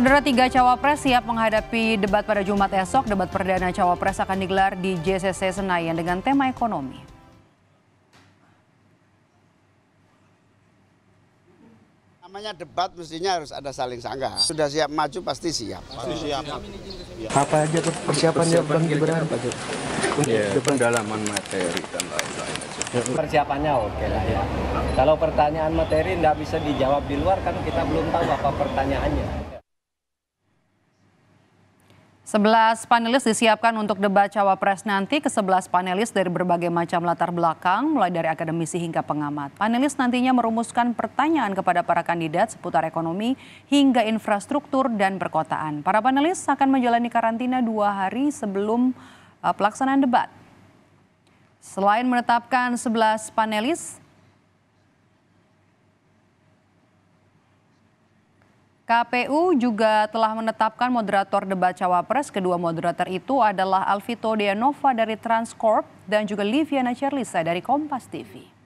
Saudara tiga cawapres siap menghadapi debat pada Jumat esok. Debat perdana cawapres akan digelar di JCC Senayan dengan tema ekonomi. Namanya debat mestinya harus ada saling sanggah. Sudah siap maju pasti siap. Apa aja tuh persiapannya Bang Gibran? ya, pendalaman materi dan lain-lain aja. Persiapannya oke lah ya. Kalau pertanyaan materi tidak bisa dijawab di luar kan kita belum tahu apa pertanyaannya. 11 panelis disiapkan untuk debat cawapres nanti ke 11 panelis dari berbagai macam latar belakang, mulai dari akademisi hingga pengamat. Panelis nantinya merumuskan pertanyaan kepada para kandidat seputar ekonomi hingga infrastruktur dan perkotaan. Para panelis akan menjalani karantina dua hari sebelum uh, pelaksanaan debat. Selain menetapkan 11 panelis, KPU juga telah menetapkan moderator debat cawapres. Kedua moderator itu adalah Alvito Deanova dari Transcorp dan juga Liviana Cerlisa dari Kompas TV.